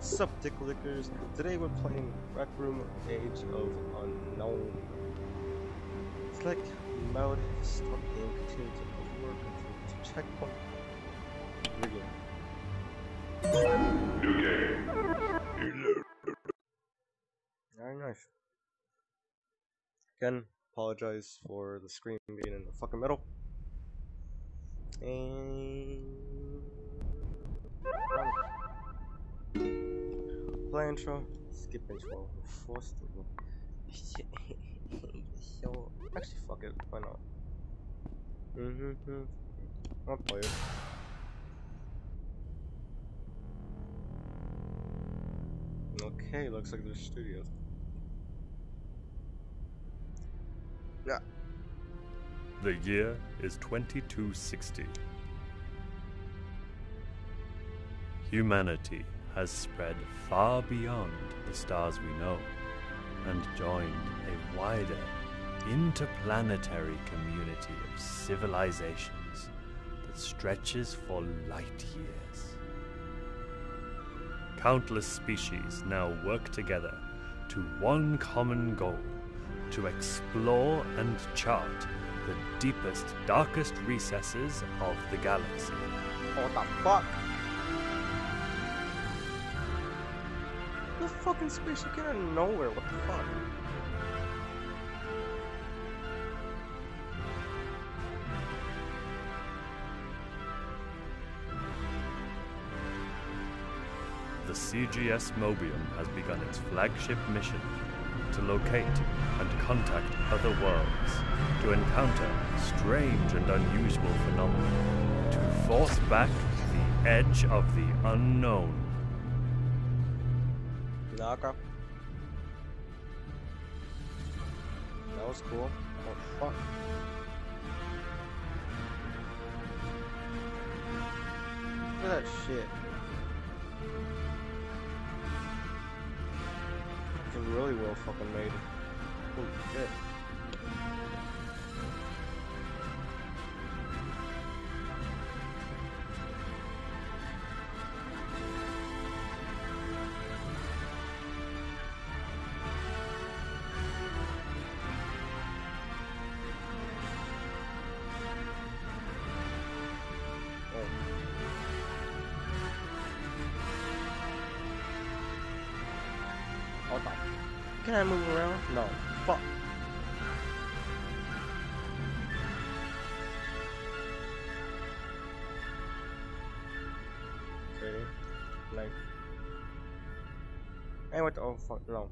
Sup, dick lickers. Today we're playing Rec Room Edge of Unknown. Click mode, start game, continue to overwork, continue to checkpoint. Begin. New game. Very nice. Again, apologize for the screen being in the fucking middle. And play intro, skip intro, forced to so actually fuck it, why not? Mm-hmm. I'll play it. Okay, looks like there's studios. Yeah. The year is 2260. Humanity has spread far beyond the stars we know and joined a wider interplanetary community of civilizations that stretches for light years. Countless species now work together to one common goal to explore and chart the deepest, darkest recesses of the galaxy. What the fuck? The fucking spaceship came out of nowhere, what the fuck? The CGS Mobium has begun its flagship mission to locate and contact other worlds, to encounter strange and unusual phenomena, to force back the edge of the unknown. Nah, okay. That was cool. Oh fuck. Look at that shit. It's really well fucking made. Holy shit. Can I move around? No. Fuck. Okay. Like. Hey, what the? Oh, fuck. No.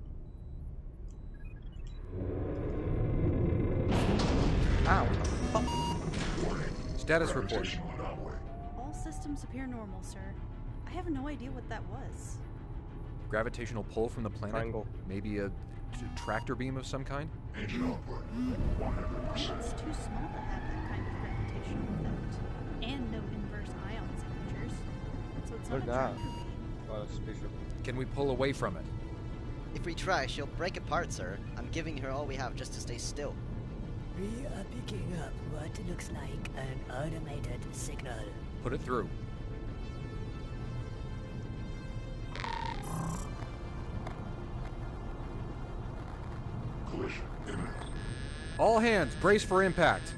Ah, Ow. fuck? Status report. All systems appear normal, sir. I have no idea what that was. Gravitational pull from the planet? Triangle. Maybe a t- tractor beam of some kind? Engine output. 100%. It's too small to have that kind of gravitational effect. And no inverse ion signatures. So it's not Look a that. tractor beam. That's a spaceship. Can we pull away from it? If we try, she'll break apart, sir. I'm giving her all we have just to stay still. We are picking up what looks like an automated signal. Put it through. All hands, brace for impact.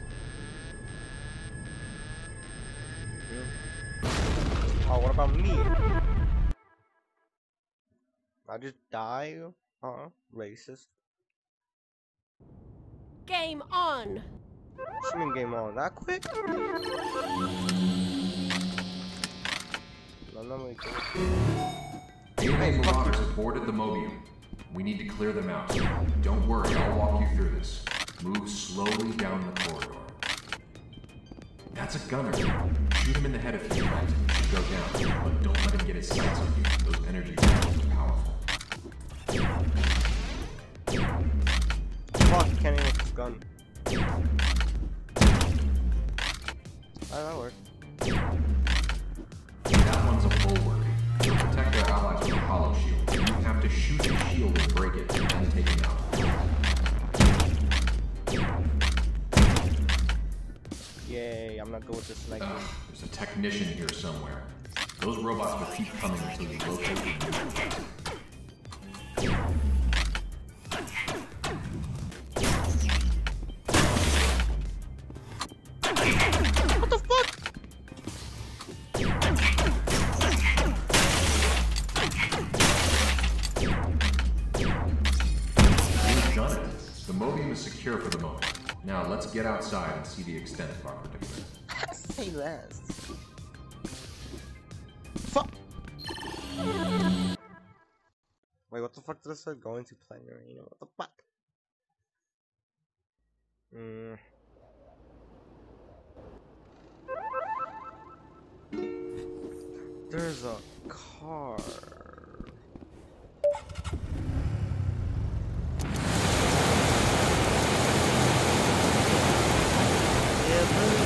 Oh, what about me? I just die? Huh? Racist. Game on! What you mean game on? That quick? No, no, wait, marauders have boarded the Mobium. We need to clear them out. Don't worry, I'll walk you through this. Move slowly down the corridor. That's a gunner. Shoot him in the head a few times and he go down. But don't let him get his sights on you. Those energy rounds are powerful. Fuck, can't even with this gun. How that work? That one's a bulwark. It'll protect their allies with a hollow shield. You have to shoot the shield and break it, and then take him out. Yay, I'm not good with this sniper. Ugh, there's a technician here somewhere. Those robots will keep coming until you locate them. Less. Fuck. Wait, what the fuck did I say? Going to play arena? What the fuck? Hmm. There's a car. Yeah, buddy.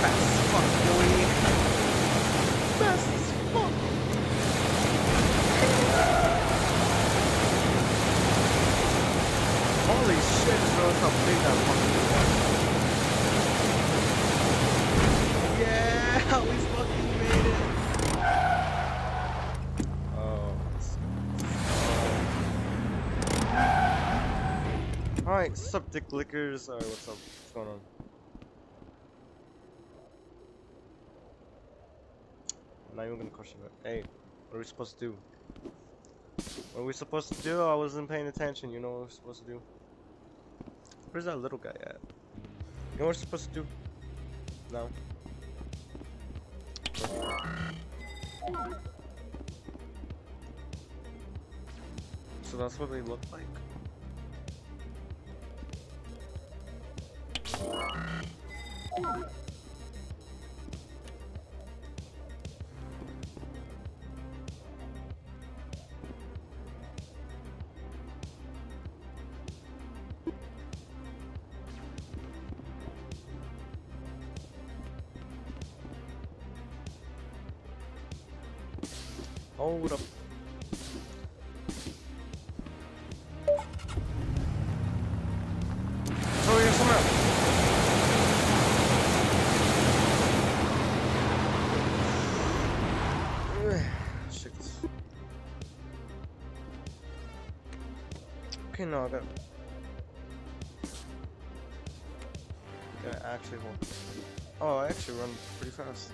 Fast as fuck, boy. Fast as fuck. Holy shit, bro, how big that fucking was. Yeah, we fucking made it. Oh. oh. Alright, sup dick lickers. Alright, what's up? What's going on? I'm not even gonna question it. Hey, what are we supposed to do? What are we supposed to do? I wasn't paying attention. You know what we're supposed to do? Where's that little guy at? You know what we're supposed to do? No. So that's what they look like. Hold up. Okay, no, I actually hold. Oh, I actually run pretty fast.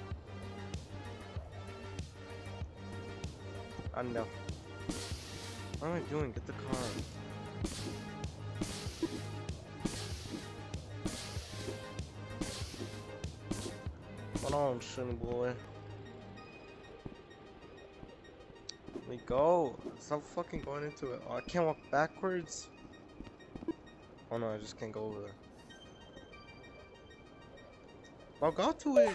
I know. What am I doing? Get the car. Hold on, sonny boy. Let me go. Stop fucking going into it. Oh, I can't walk backwards. Oh no, I just can't go over there. I'll go to it.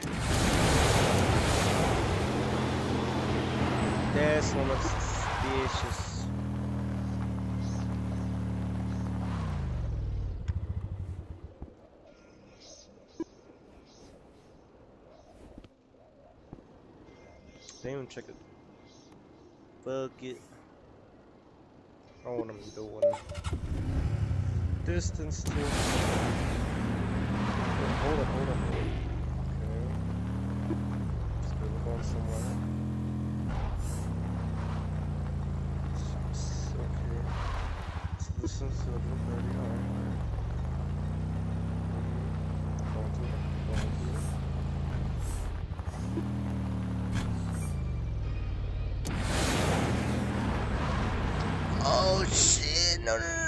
This one looks suspicious. Even check it. Fuck it. I don't know what I'm doing. Distance to. Wait, hold on, hold on. Okay. Just we're going somewhere. S- Okay. So this is a little birdie, alright. Going through it, going through it. Oh shit, no, no, no, no.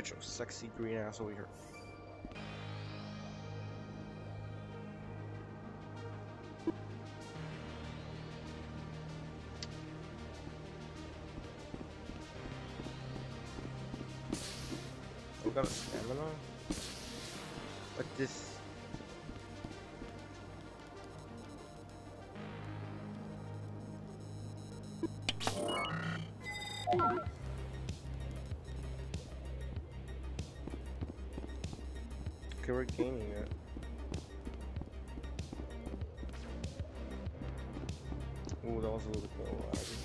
Get your sexy green ass over here. We got a stamina? We're it. Ooh, that was a little bit laggy.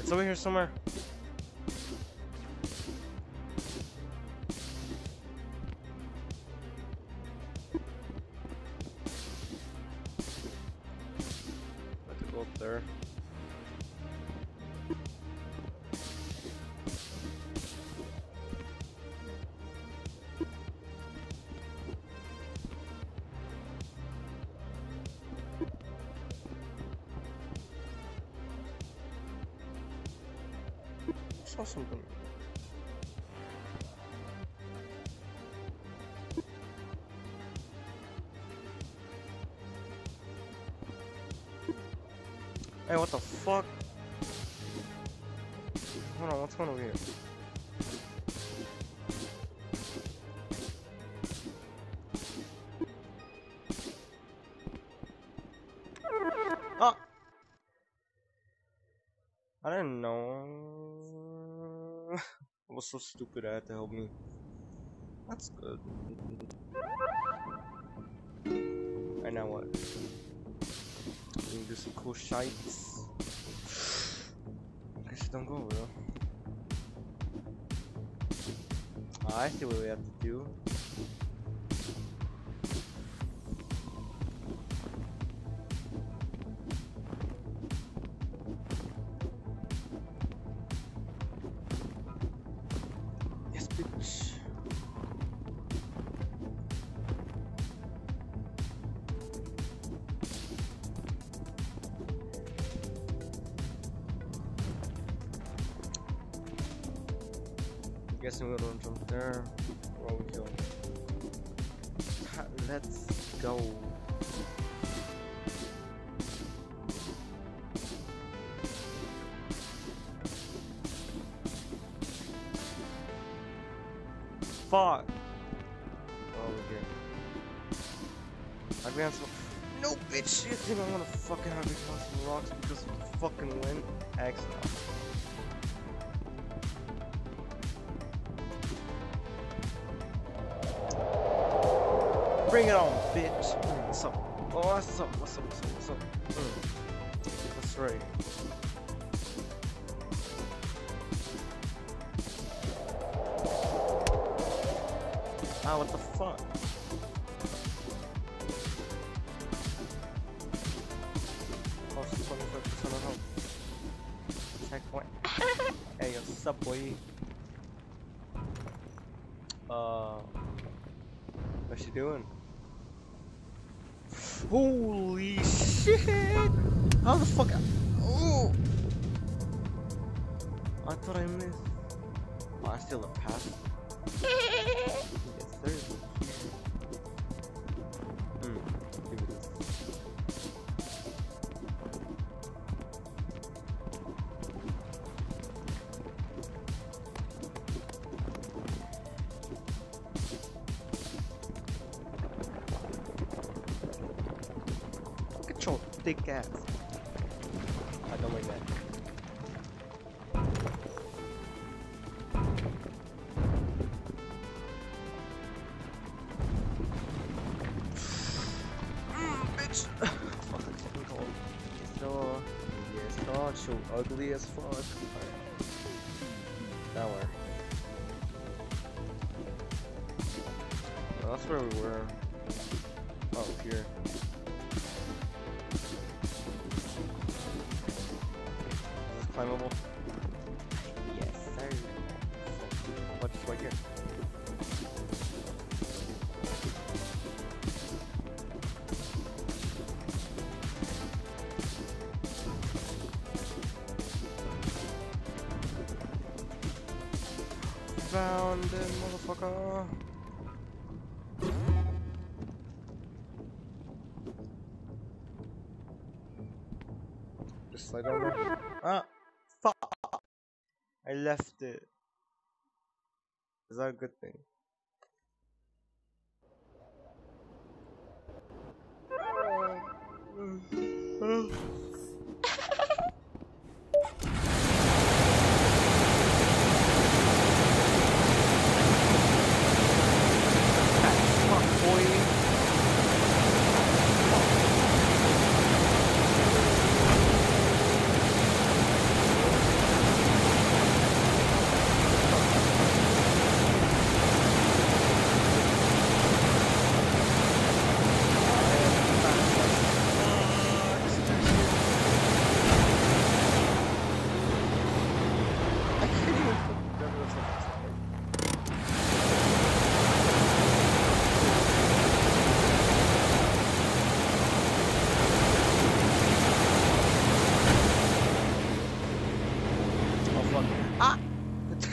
It's over here somewhere. Hold on, what's going on over here? Ah! I didn't know. I was so stupid I had to help me. That's good. And now what? Do some cool shites. I guess don't go, bro. I see what we have to do. Bring it on, bitch. Mm, what's up? Oh, what's up? What's up? What's up? What's up? Mm. That's right. Ah, what the fuck? Cost 25% of health. Checkpoint. hey, what's up, boy? Uh, she doing? Holy shit! How the fuck? That's where we were. Oh, here. Climbable? Good thing? Fuck, boy.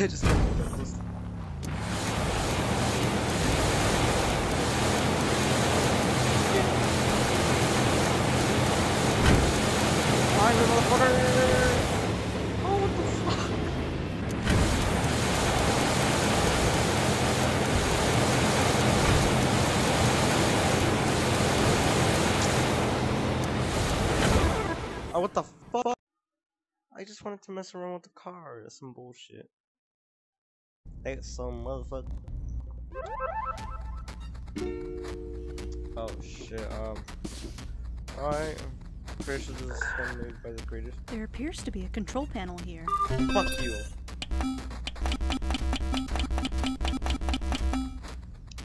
Just the fuck? Oh, what the fuck? I just wanted to mess around with the car. That's some bullshit. That's some motherfucker. Oh shit, um. Alright. Pretty sure this is by the creators. There appears to be a control panel here. Fuck you.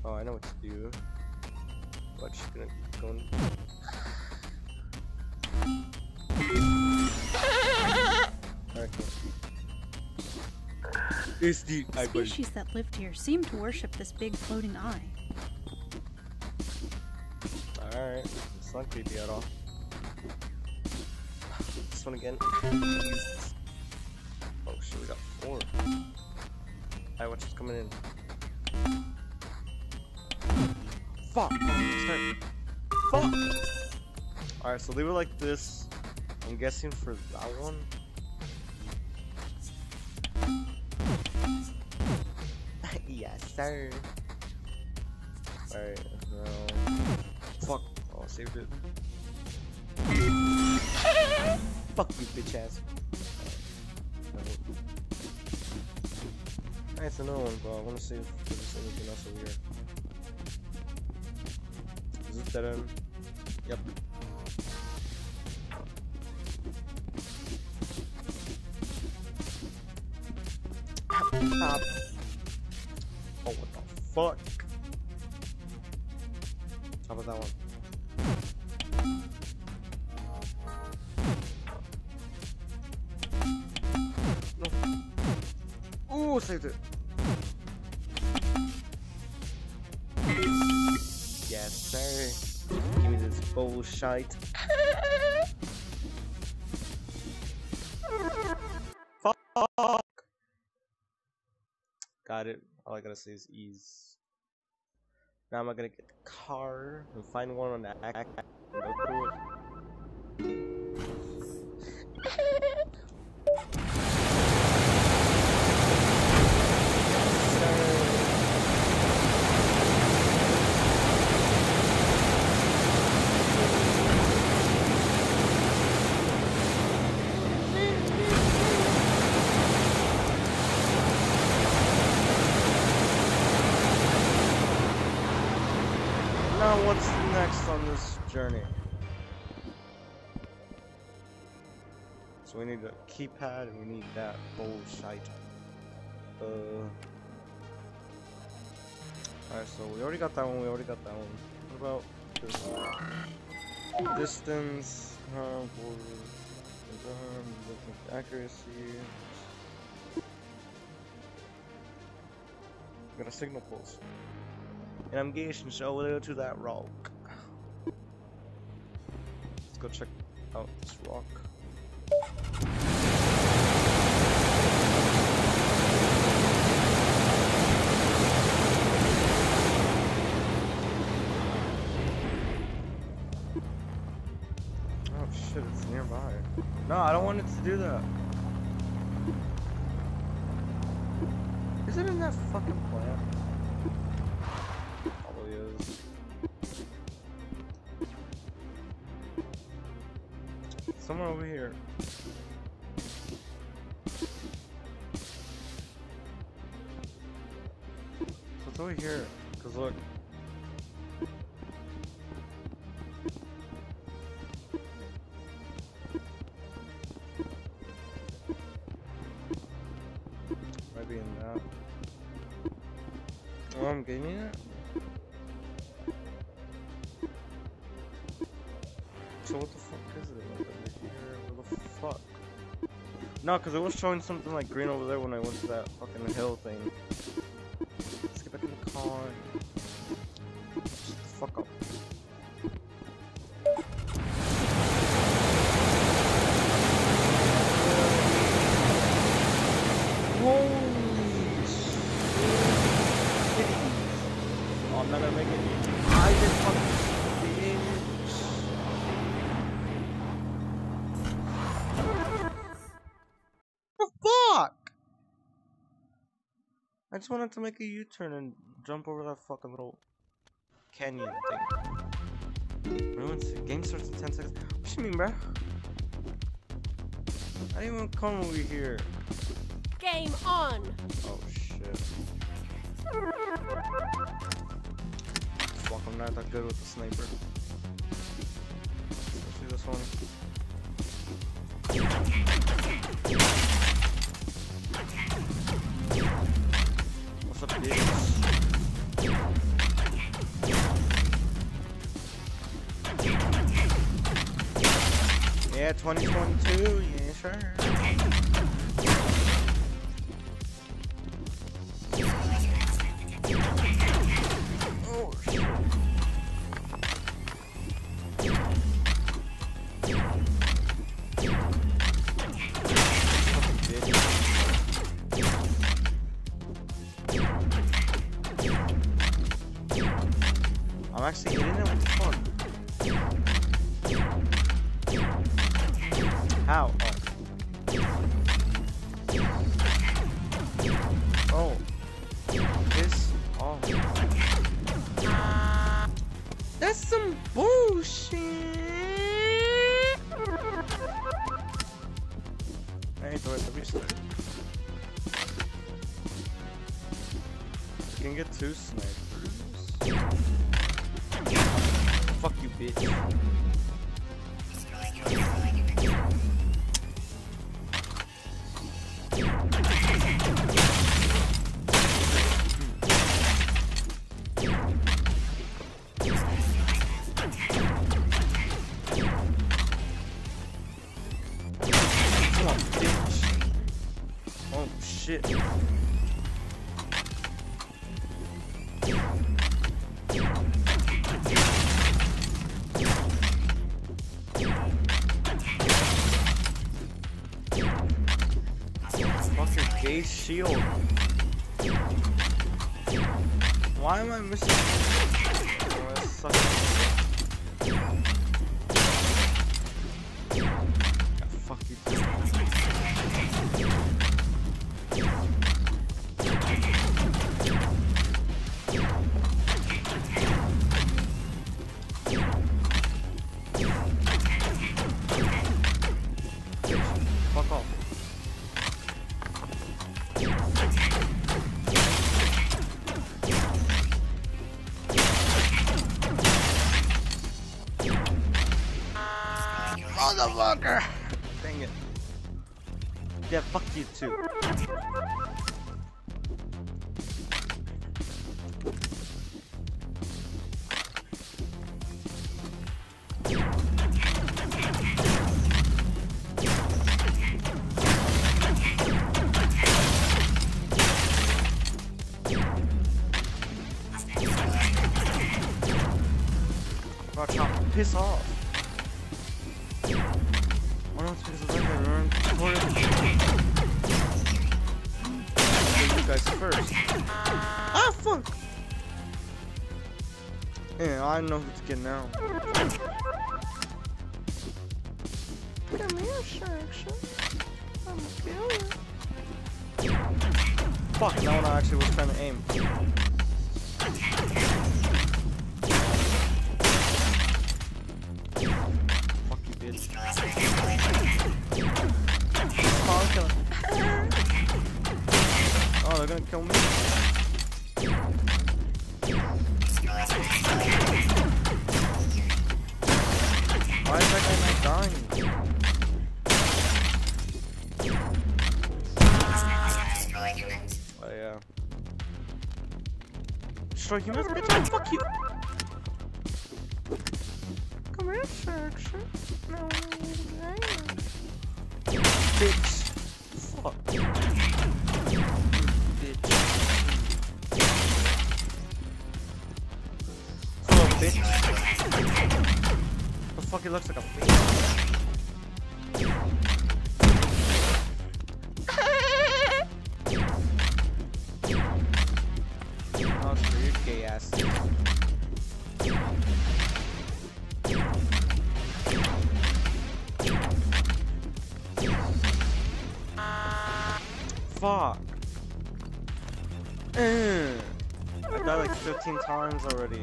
Oh, I know what to do. But just gonna go It's the I button. Species that lived here seem to worship this big floating eye. Alright, it's not creepy at all. This one again. Oh shit, we got four. Alright, watch what's coming in. Fuck! Fuck! Alright, so leave it like this. I'm guessing for that one. Yes, sir. Alright, now. Fuck. Oh, I saved it. Fuck you, bitch ass. Nice to know one, but I want to see if there's anything else over here. Is it dead end? Yep. Stop. This bullshit. Fuck. Got it. All I gotta say is ease. Now I'm gonna get the car and find one on the act and go through it? Now what's next on this journey? So we need a keypad and we need that bullshit. Uh. Alright, so we already got that one, we already got that one. What about this one? Distance, uh, border, looking at accuracy. Got a signal pulse. And I'm getting over to that rock. Go check out this rock. Oh shit, it's nearby. No, I don't want it to do that. Is it in that fucking plant? Somewhere over here. So it's over here. Cause look. Might be in that. Oh, I'm getting it? No, because it was showing something like green over there when I went to that fucking hill thing. Wanted to make a U-turn and jump over that fucking little canyon thing. Ruins. Game starts in 10 seconds. What you mean, bro? I didn't even come over here. Game on! Oh shit. Fuck, I'm not that good with the sniper. Especially this one. Yeah, 2022, yeah, sure. Why am I missing? Oh, know who to get now. Come here, Sharksha. I'm a killer. Fuck, that one I actually was trying to aim. Fuck you, bitch. Oh, they're gonna kill me. Destroy humans, bitch! Fuck you! Times already.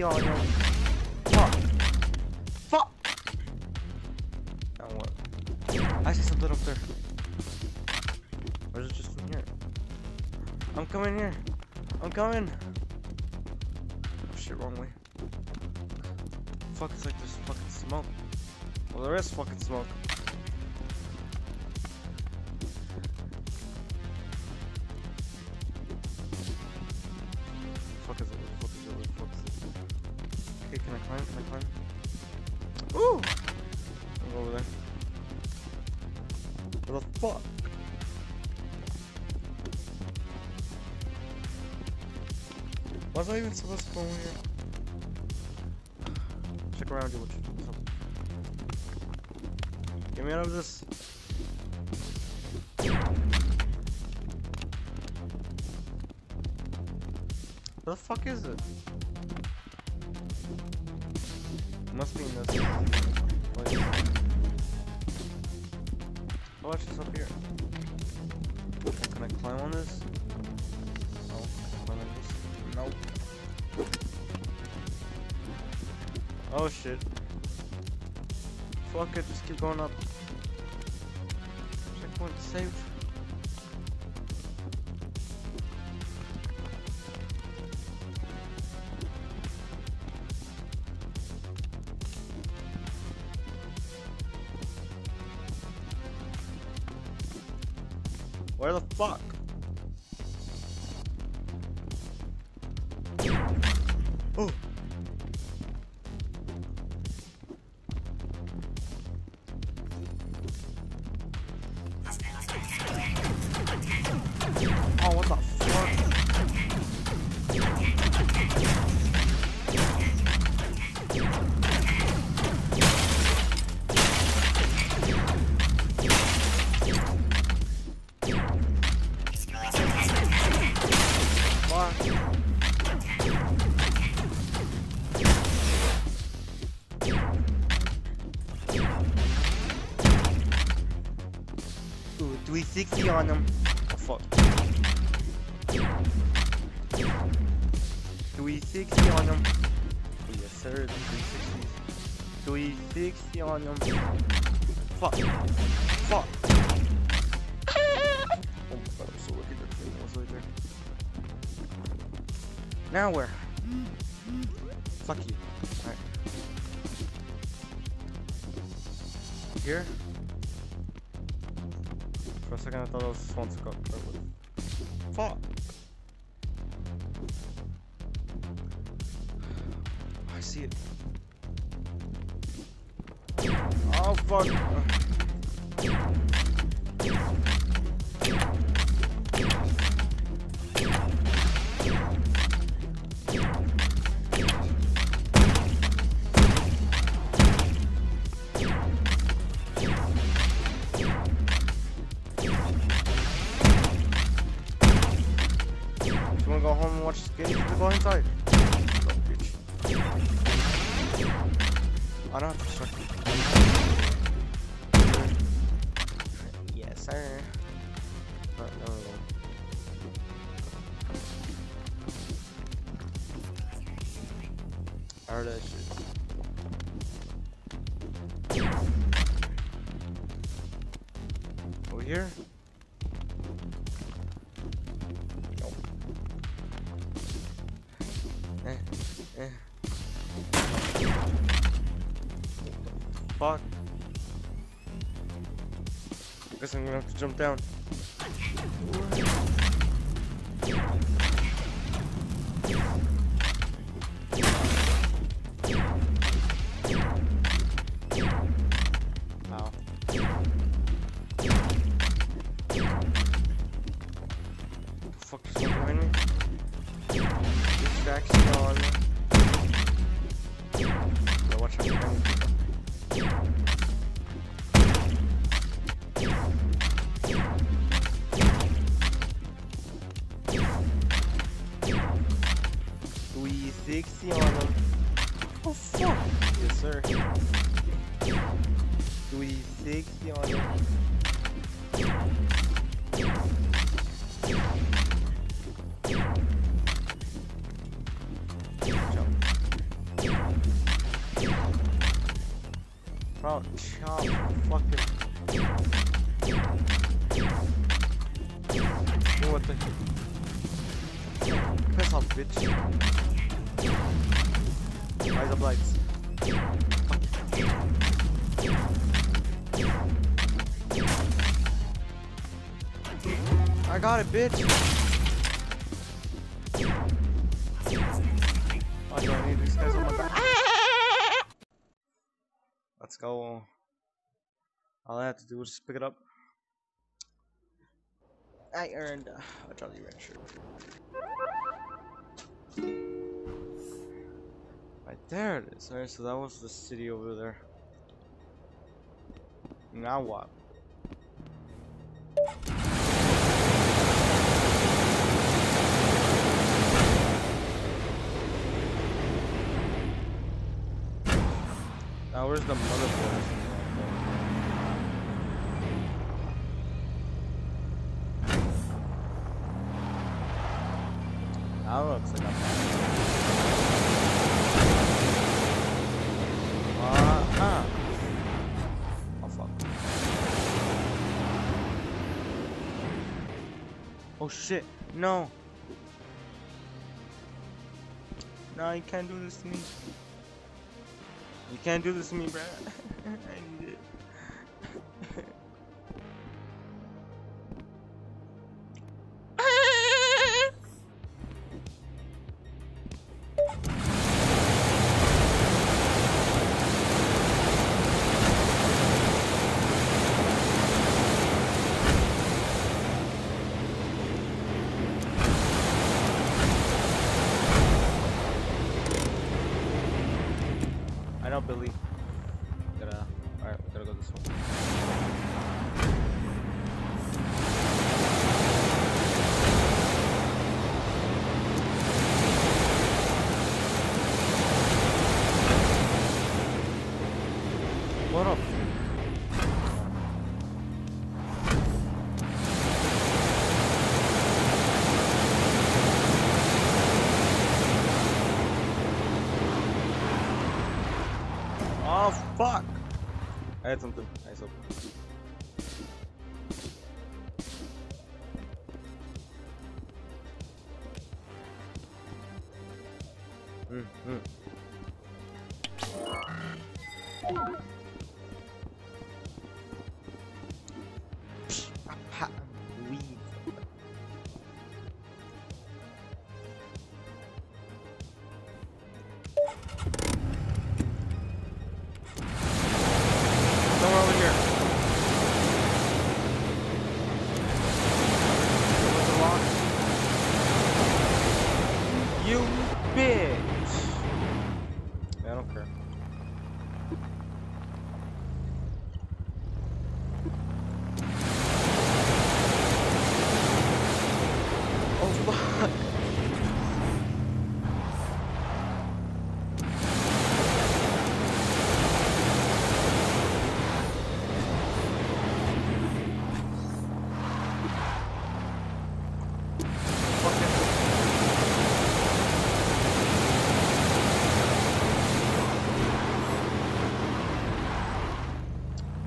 360 on him. Fuck. Fuck. Now what? I see something up there. Or is it just in here? I'm coming here. I'm coming. Oh shit, wrong way. Fuck, it's like there's fucking smoke. Well, there is fucking smoke. Fuck? Was I even supposed to go here? Check around you. What you what's? Get me out of this. What the fuck is? It must be in this Oh, it's just up here. Can I climb on this? No. Climb on this? Nope. Oh shit. Fuck it, just keep going up. Checkpoint safe. 60 on him. Oh, fuck. 360 on him. Oh, yes, sir. 360. 360 on him. Fuck. Fuck. oh my god, I'm so lucky that thing was right there. Now where? Fuck you. Alright. Here? For a second I thought it I heard that shit. Over here? Nope. Eh, eh. Fuck. Guess I'm gonna have to jump down. Lights. I got it, bitch. Why do I need these guys on my back? Let's go. All I have to do is just pick it up. I earned a Jolly Rancher. Right there it is. Alright, so that was the city over there. Now what? Now where's the motherboard? Shit, no. No, you can't do this to me. You can't do this to me, bruh. Know Billy. Had something.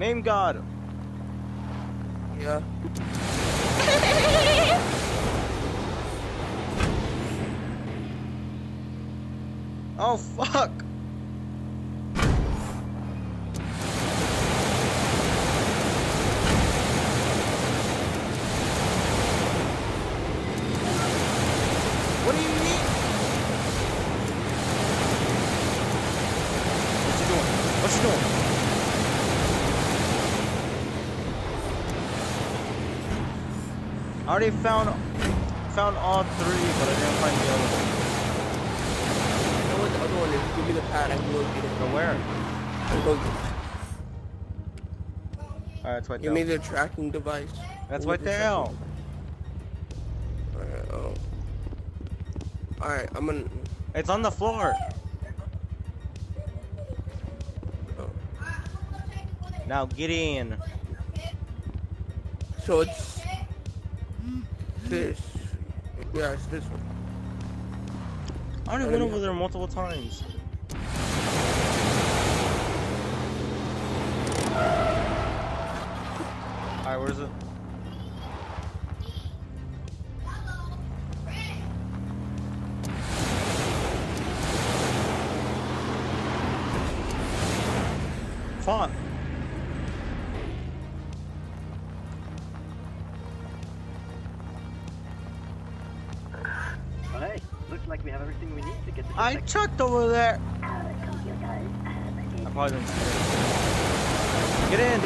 Name God. Already found found all three, but I didn't find the other one. You know what the other one is? Give me the pad. I can go get it. From where? Alright, it's right Give me there. the tracking device. That's right the there. Alright, oh. Alright, I'm gonna. It's on the floor. Oh. Now get in. So it's this. Yeah, it's this one. I already went over there multiple times. Alright, where's it? I checked over there. I probably didn't see. Get in.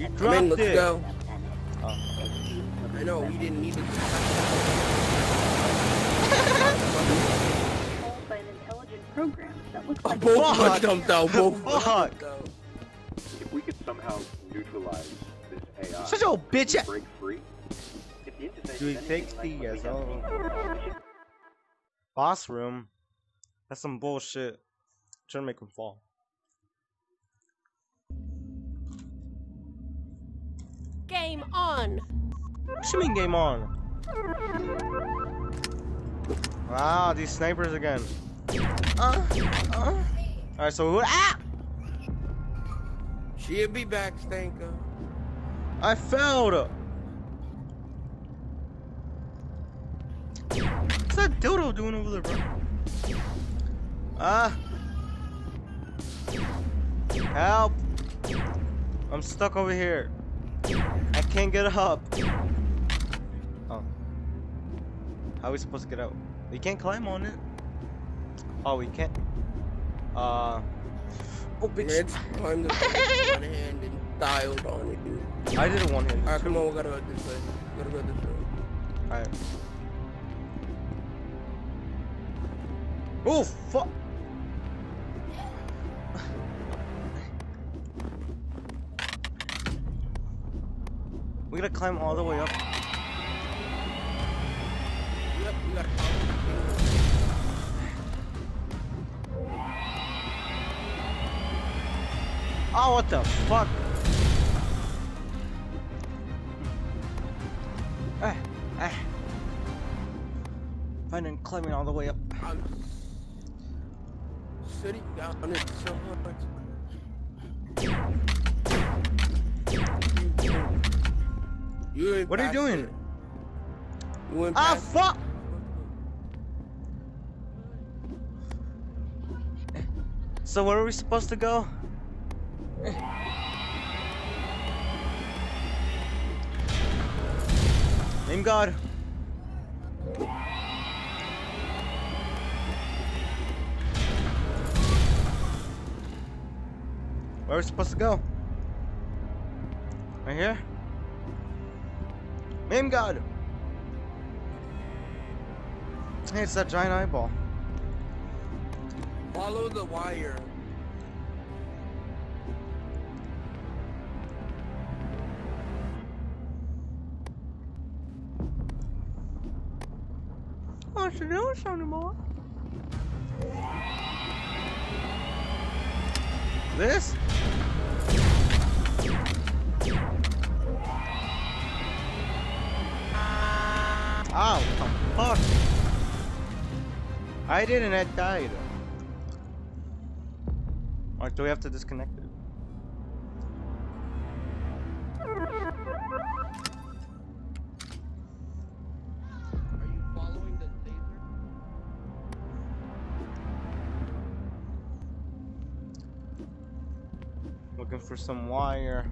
You Come dropped in, let's it. go. Oh. I know, we didn't need it. by program that looks Oh, both Fuck. jumped out. Both Fuck. jumped out. If we could somehow neutralize this AI, Such a bitch. And break the interface Do we is fix the what we oh. Boss room. That's some bullshit. Trying to make him fall. Game on. What you mean game on? Ah, these snipers again. Uh, uh. Alright, so who? Ah! She'll be back, Stanko. I failed! That dildo doing over there, bro? Ah! Help! I'm stuck over here. I can't get up. Oh. How are we supposed to get out? We can't climb on it. Oh, we can't. Uh. Oh, bitch. Let's climb the one hand and dialed on it, dude. I did a one hit. Alright, come on, we gotta go this way. We gotta go this way. Alright. Oh, fuck. We gotta climb all the way up. Oh, what the fuck? Ah, ah. Finding climbing all the way up. I'm down so. You What are you doing? You went Ah, fuck! So where are we supposed to go? Name God. Where are we supposed to go? Right here? Name God. Hey, it's that giant eyeball. Follow the wire. You doing, Sonny boy? This? Ow, the fuck? I didn't, I died. Like, do we have to disconnect it? Some wire.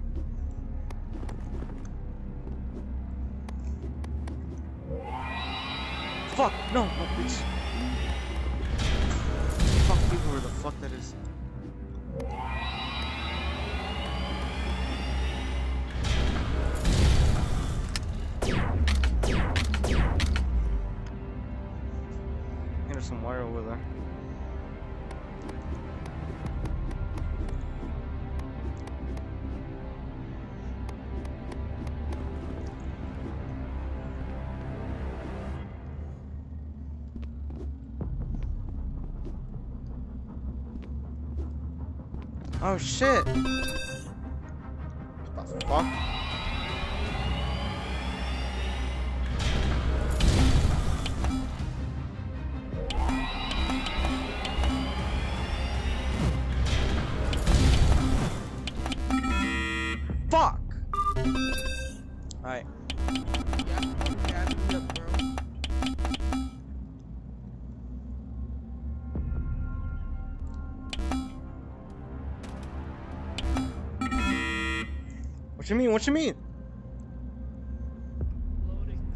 Fuck! No, no, bitch. Fuck you, whoever the fuck that is. There's some wire over there. Oh shit! What you mean? What you mean? Loading.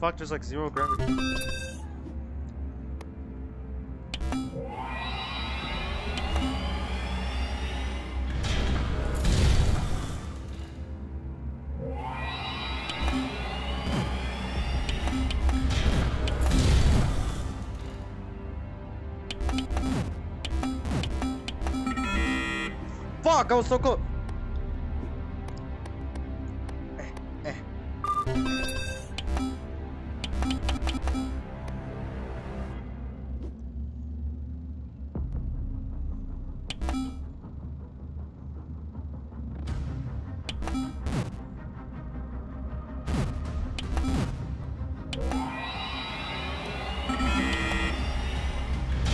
Fuck, there's like zero gravity. Was so close.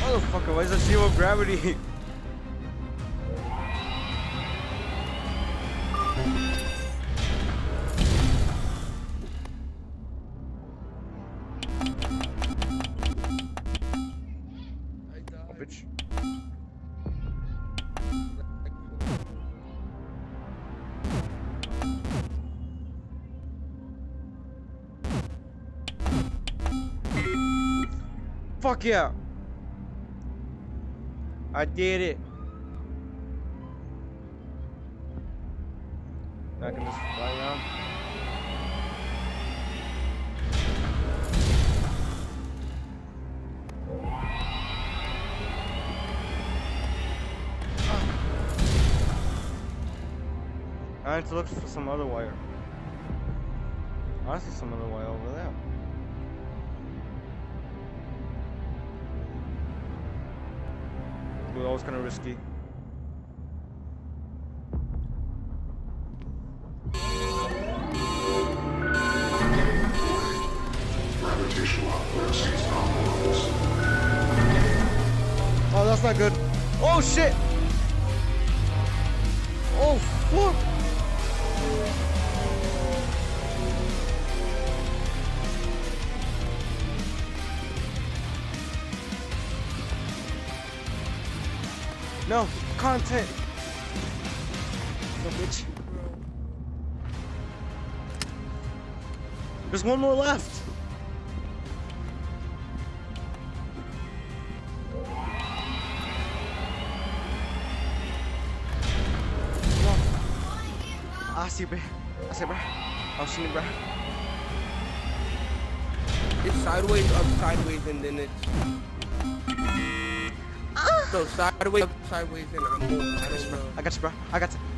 Motherfucker, why is zero gravity? yeah! I did it. I can just fly around. I need to look for some other wire. I see some other wire was kind of risky. Oh, that's not good. Oh shit! Oh fuck! No content. No bitch. There's one more left. I see, bro. I see, bro. I'm seeing, bro. It's sideways, up, sideways, and then it's. No, sideways, sideways, and I'm. I got you, bro. I got you.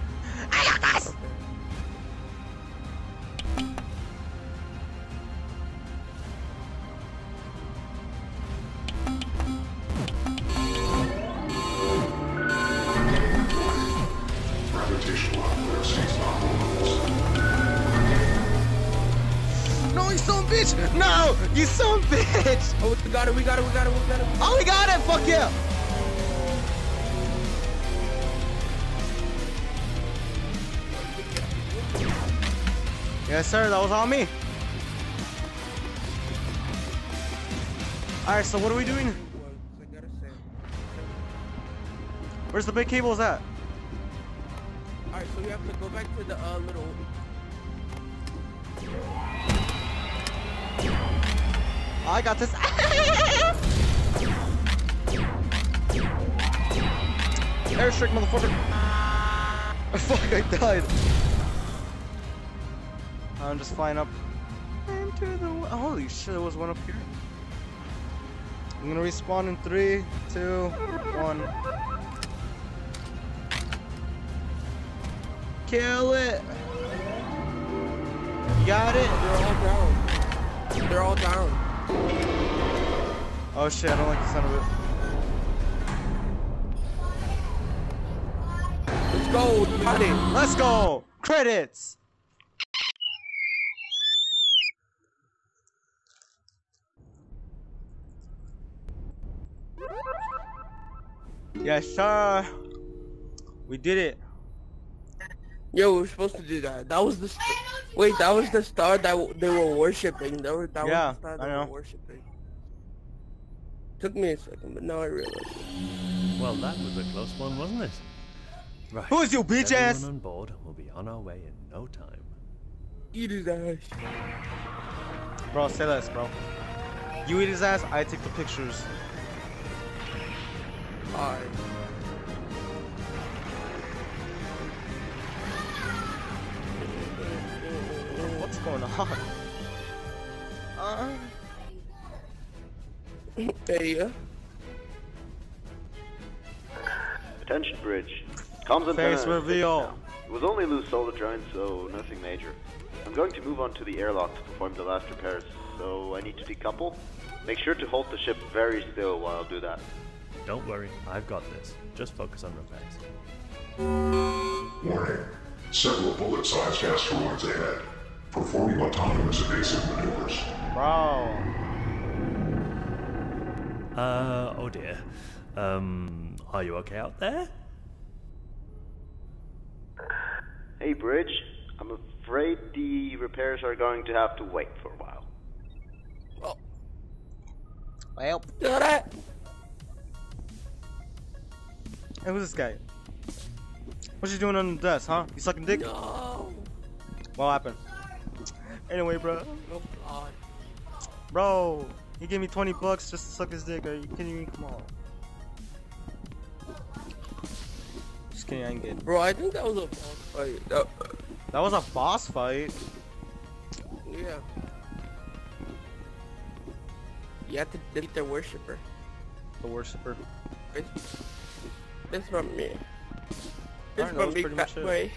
Sir. That was on me. All right. So what are we doing? I gotta say. Where's the big cables at? Alright, so we have to go back to the uh, little. I got this. Airstrike, motherfucker. Fuck, I died. Uh, I'm just flying up into the. Holy shit, there was one up here. I'm gonna respawn in three, two, one. Kill it. You got it. They're all down. They're all down. Oh shit, I don't like the sound of it. Let's go, it. Let's go! Credits! Yes, sir. We did it. Yo, we were supposed to do that. That was the. St- Wait, that was the star that w- they were worshiping. That, was, that Yeah, was the star I they were worshiping. Took me a second, but now I realize. it. Well, that was a close one, wasn't it? Right. Who is you, bitch Everyone ass? on board will be on our way in no time. Eat his ass. Bro, say less, bro. You eat his ass, I take the pictures. Alright. What's going on? Uh, Hey, yeah. Attention bridge. Comms antenna. face reveal. It was only loose solder joints, so nothing major. I'm going to move on to the airlock to perform the last repairs, so I need to decouple. Make sure to hold the ship very still while I do that. Don't worry, I've got this. Just focus on repairs. Warning. Several bullet-sized asteroids ahead. Performing autonomous evasive maneuvers. Bro. Uh, oh dear. Um, are you okay out there? Hey, bridge. I'm afraid the repairs are going to have to wait for a while. Well. Got that? Hey, who's this guy? What you doing on the desk, huh? You sucking dick? No. What happened? Anyway, bro. Oh, God. Bro, he gave me 20 bucks just to suck his dick. Are you kidding me? Come on. Just kidding, I ain't getting. Bro, I think that was a boss fight. That, That was a boss fight. yeah. You have to defeat their worshiper. The worshiper. It's, it's from me. It's that from was Big pretty Fat. Boy.